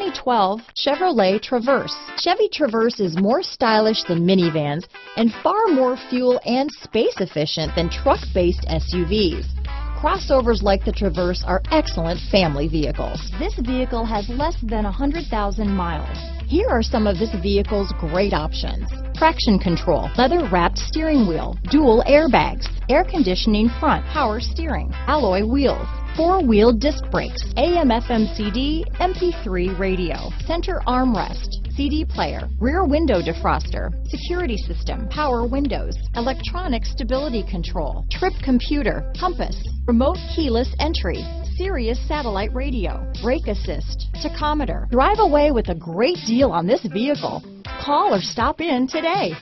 2012 Chevrolet Traverse. Chevy Traverse is more stylish than minivans and far more fuel and space efficient than truck-based SUVs. Crossovers like the Traverse are excellent family vehicles. This vehicle has less than 100,000 miles. Here are some of this vehicle's great options. Traction control, leather wrapped steering wheel, dual airbags, air conditioning front, power steering, alloy wheels, four-wheel disc brakes, AM FM CD, MP3 radio, center armrest, CD player, rear window defroster, security system, power windows, electronic stability control, trip computer, compass, remote keyless entry, Sirius satellite radio, brake assist, tachometer. Drive away with a great deal on this vehicle. Call or stop in today.